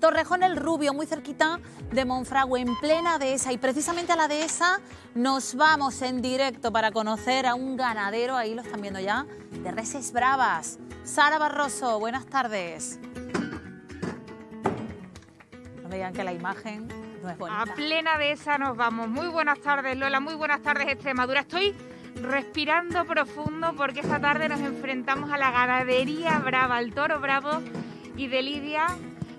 Torrejón el Rubio, muy cerquita de Monfragüe, en plena dehesa. Y precisamente a la dehesa nos vamos en directo para conocer a un ganadero, ahí lo están viendo ya, de reses bravas. Sara Barroso, buenas tardes. No vean que la imagen no es bonita. A plena dehesa nos vamos. Muy buenas tardes, Lola. Muy buenas tardes, Extremadura. Estoy respirando profundo porque esta tarde nos enfrentamos a la ganadería brava, al toro bravo y de Lidia.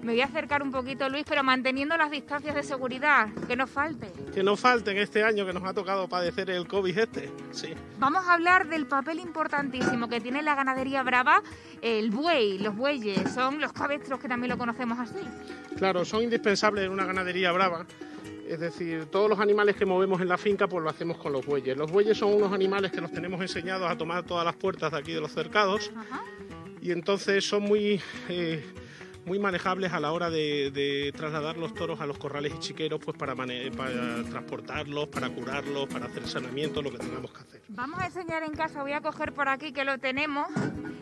Me voy a acercar un poquito, Luis, pero manteniendo las distancias de seguridad, que no falte. Que no falten este año que nos ha tocado padecer el COVID este. Sí. Vamos a hablar del papel importantísimo que tiene la ganadería brava, el buey, los bueyes, son los cabestros que también lo conocemos así. Claro, son indispensables en una ganadería brava. Es decir, todos los animales que movemos en la finca, pues lo hacemos con los bueyes. Los bueyes son unos animales que los tenemos enseñados a tomar todas las puertas de aquí de los cercados Ajá. y entonces son muy, eh, muy manejables a la hora de, de trasladar los toros a los corrales y chiqueros, pues para transportarlos, para curarlos, para hacer sanamiento, lo que tengamos que hacer. Vamos a enseñar en casa, voy a coger por aquí que lo tenemos,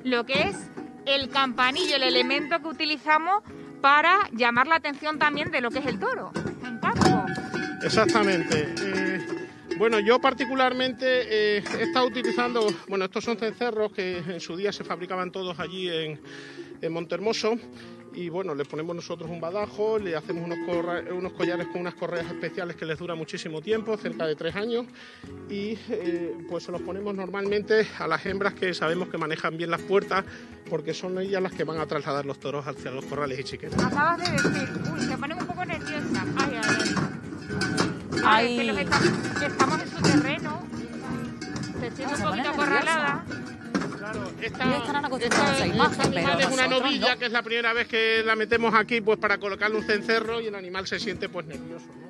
lo que es el campanillo, el elemento que utilizamos para llamar la atención también de lo que es el toro en campo. Exactamente. Eh, bueno, yo particularmente eh, he estado utilizando, bueno, estos son cencerros que en su día se fabricaban todos allí en, en Montermoso. Y bueno, le ponemos nosotros un badajo, le hacemos unos, corra- unos collares con unas correas especiales que les dura muchísimo tiempo, cerca de tres años. Y eh, pues se los ponemos normalmente a las hembras que sabemos que manejan bien las puertas, porque son ellas las que van a trasladar los toros hacia los corrales y chiqueros. Acabas de decir, uy, se ponen un poco nerviosas. Ay, ay, ay. Ay. es que estamos en su terreno, se siente un pone poquito acorralada. Claro, esta, Ellos estarán acostumbrados a esa imagen, animal pero es una novilla, no. que es la primera vez que la metemos aquí pues para colocarle un cencerro y el animal se siente pues nervioso, ¿no?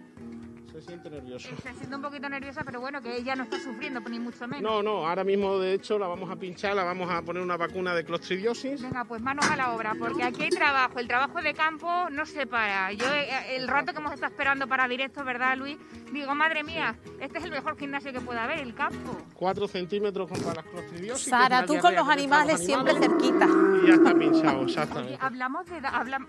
Se siente nervioso. Se siente un poquito nerviosa, pero bueno, que ella no está sufriendo, ni mucho menos. No, no, ahora mismo de hecho la vamos a pinchar, la vamos a poner una vacuna de clostridiosis. Venga, pues manos a la obra, porque aquí hay trabajo. El trabajo de campo no se para. Yo, eh, el rato que hemos estado esperando para directo, ¿verdad, Luis? Digo, madre mía, este es el mejor gimnasio que pueda haber, el campo. 4 centímetros contra las clostridiosis. Sara, tú con los animales siempre cerquita. Y ya está pinchado, Oye, exactamente. hablamos de... Hablam...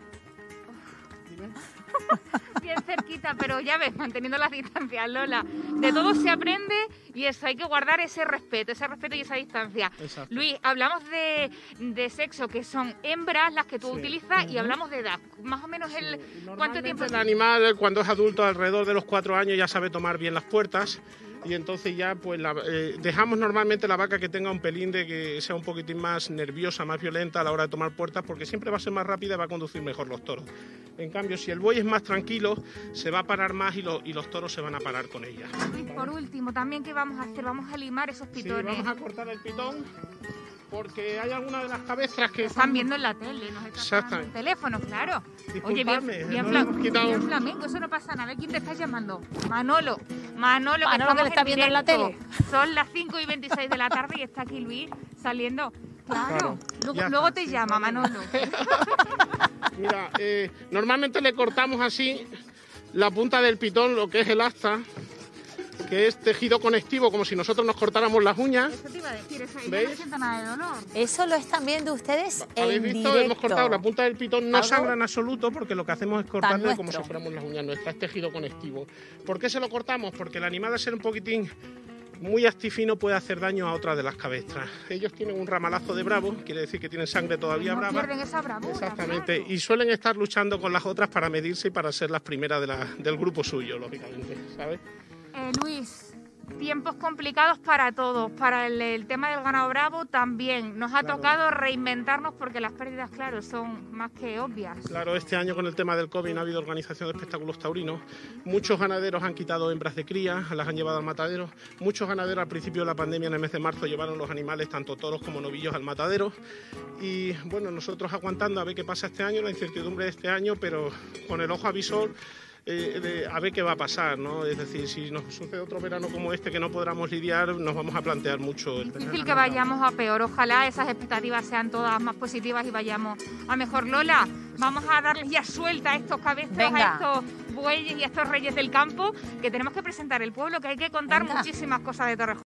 Bien cerquita, pero ya ves, manteniendo las distancias, Lola. De todo se aprende y eso, hay que guardar ese respeto, ese respeto y esa distancia. Exacto. Luis, hablamos de, de sexo, que son hembras las que tú Sí. utilizas, y hablamos de edad. Más o menos el... ¿Cuánto tiempo? El animal, cuando es adulto, alrededor de los cuatro años, ya sabe tomar bien las puertas. Y entonces ya, pues, la- eh, dejamos normalmente la vaca que tenga un pelín de que sea un poquitín más nerviosa, más violenta a la hora de tomar puertas, porque siempre va a ser más rápida y va a conducir mejor los toros. En cambio, si el buey es más tranquilo, se va a parar más y, lo- y los toros se van a parar con ella. Luis, por último, también qué vamos a hacer, vamos a limar esos Sí, pitones. vamos a cortar el pitón, porque hay algunas de las cabezas que Están viendo en la tele, nos están Exactamente. el teléfono, claro. Oye, bien, bien, no bien flamenco, eso no pasa nada. ¿Quién te está llamando? Manolo. Manolo, que, Manolo, que le está viendo en la directo. Son las 5 y 26 de la tarde y está aquí Luis saliendo. Claro. Claro, Luego, está, te sí, llama. Manolo. Mira, eh, normalmente le cortamos así la punta del pitón, lo que es el asta, que es tejido conectivo, como si nosotros nos cortáramos las uñas. Eso te iba a decir, eso, ella no ¿Veis? sienta nada de dolor. Eso lo están viendo ustedes ¿Habéis en visto? directo. Hemos cortado la punta del pitón, no sangra en absoluto, porque lo que hacemos es cortarle como si fuéramos las uñas nuestras, es tejido conectivo. ¿Por qué se lo cortamos? Porque el animal, al ser un poquitín muy actifino, puede hacer daño a otra de las cabestras. Ellos tienen un ramalazo de bravo, quiere decir que tienen sangre todavía no brava. pierden esa bravura. Exactamente, claro. y suelen estar luchando con las otras para medirse y para ser las primeras de la- del grupo suyo, lógicamente, ¿sabes? Eh, Luis, tiempos complicados para todos. Para el, el tema del ganado bravo también. Nos ha Claro. tocado reinventarnos porque las pérdidas, claro, son más que obvias. Claro, este año con el tema del COVID no ha habido organización de espectáculos taurinos. Muchos ganaderos han quitado hembras de cría, las han llevado al matadero. Muchos ganaderos al principio de la pandemia, en el mes de marzo, llevaron los animales, tanto toros como novillos, al matadero. Y bueno, nosotros aguantando a ver qué pasa este año, la incertidumbre de este año, pero con el ojo avisor. Eh, de a ver qué va a pasar, ¿no? Es decir, si nos sucede otro verano como este que no podamos lidiar, nos vamos a plantear mucho el tener Difícil que vayamos a peor. Ojalá esas expectativas sean todas más positivas y vayamos a mejor. Lola, vamos a darles ya suelta a estos cabestros, Venga. a estos bueyes y a estos reyes del campo, que tenemos que presentar el pueblo, que hay que contar Venga. muchísimas cosas de Torrejón.